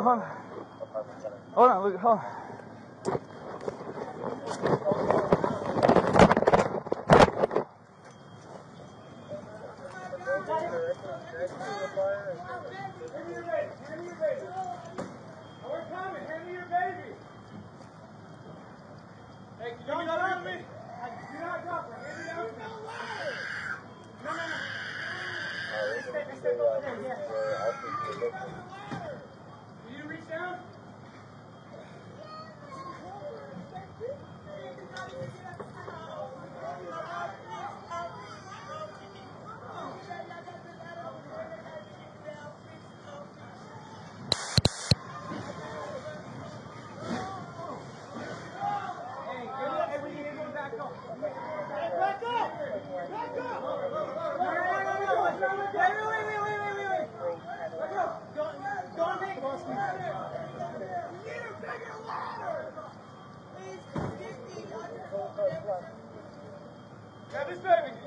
Hold on. Hold on, look, hold on. You drop me? Do not drop her. Me down. No, no, no. Step, step over there, yeah. Can Grab this baby.